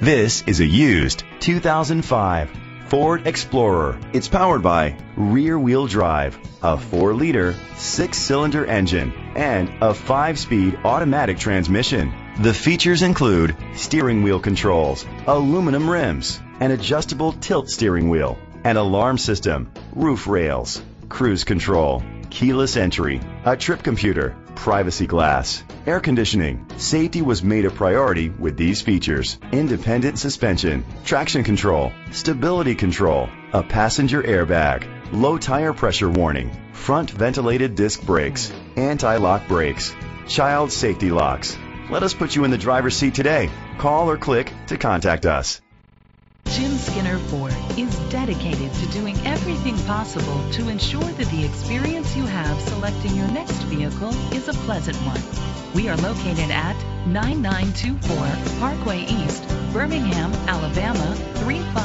This is a used 2005 Ford Explorer. It's powered by rear wheel drive, a 4 liter, 6 cylinder engine, and a 5 speed automatic transmission. The features include steering wheel controls, aluminum rims, an adjustable tilt steering wheel, an alarm system, roof rails, cruise control, keyless entry, a trip computer, privacy glass, air conditioning. Safety was made a priority with these features. Independent suspension, traction control, stability control, a passenger airbag, low tire pressure warning, front ventilated disc brakes, anti-lock brakes, child safety locks. Let us put you in the driver's seat today. Call or click to contact us. Skinner Ford is dedicated to doing everything possible to ensure that the experience you have selecting your next vehicle is a pleasant one. We are located at 9924 Parkway East, Birmingham, Alabama 35215.